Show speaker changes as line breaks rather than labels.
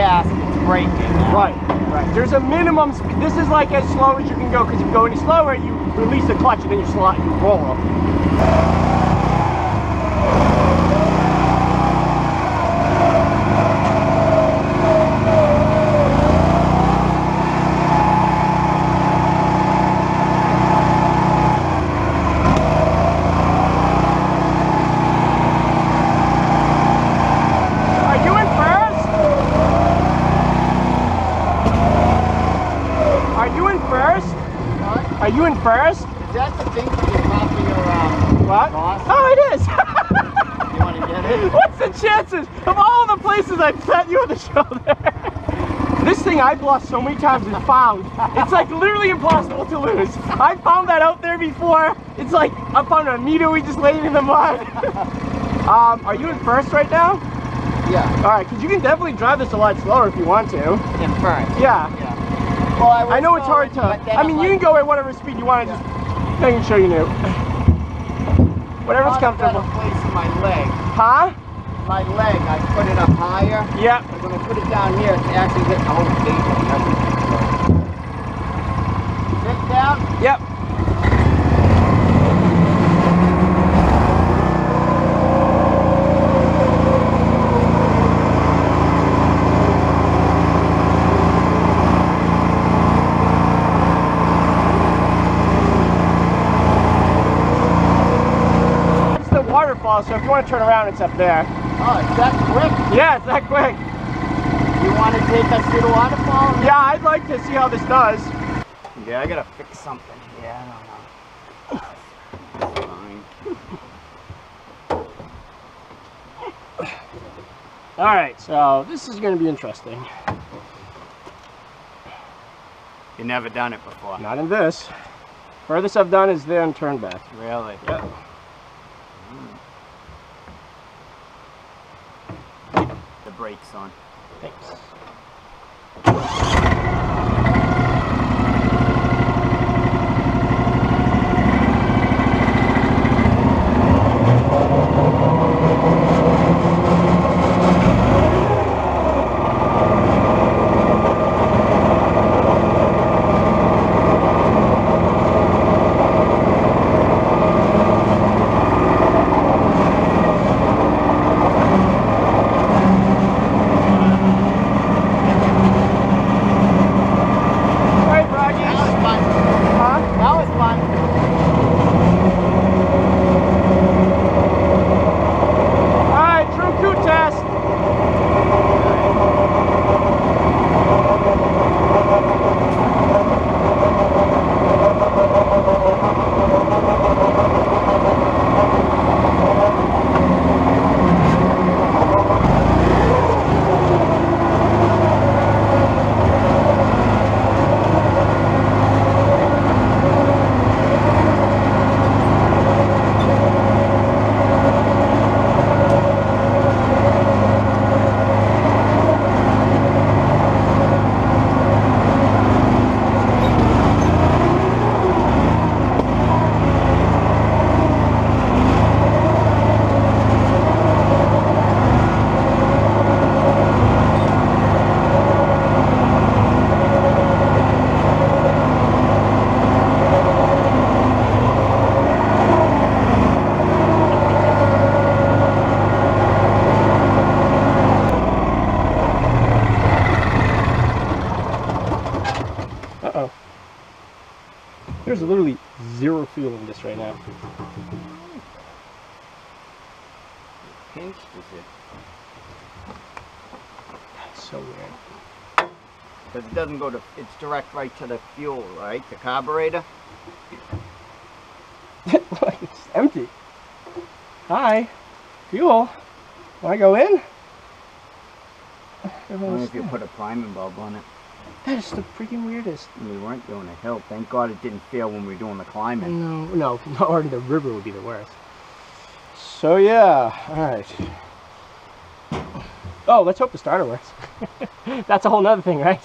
gas, braking. Right, right. There's a minimum. This is like as slow as you can go because if you go any slower, you release the clutch and then you slot, you roll up. First?
Is that the thing for your top of your um,
What?
boss?
Oh, it is.
You want to get it?
What's the chances of all the places I've set you on the shoulder? this thing I've lost so many times is found. It's like literally impossible to lose. I found that out there before. It's like I found a needle we just laid in the mud. um, are you in first right now?
Yeah,
All right, because you can definitely drive this a lot slower if you want to.
in first.
Yeah.
Yeah. Well, I,
I know it's hard to. I mean, you can go at whatever speed you want. to Just making sure you knew. Whatever's
I found
comfortable.
place in my leg.
Huh?
My leg, I put it up higher.
Yeah.
But when I put it down here, it's actually hitting the whole pavement. Sit down.
Yep. It's the so if you want to turn around, it's up there.
Oh, is that quick?
Yeah, it's that quick.
You want to take us to the waterfall?
Yeah, I'd like to see how this does.
Yeah, I gotta fix something. Yeah, I don't know. Fine.
All right, so this is going to be interesting.
You never done it before.
Not in this. Furthest I've done is there and turn back.
Really?
Yep.
The brakes on.
Thanks. All right,
That
Broggies.
was fun.
Huh?
That was fun.
All right, true Coot test. Uh-oh. There's literally zero fuel in this right now.
Pinched is it?
That's so weird.
Because it doesn't go to, it's direct right to the fuel, right? The carburetor?
It's empty. Hi. Fuel. Want to go in?
I wonder if you put a priming bulb on it.
That is the freaking weirdest.
We weren't doing a hill. Thank God it didn't fail when we were doing the climbing.
No, no, already the river would be the worst. So yeah, all right. Oh, let's hope the starter works. That's a whole nother thing, right?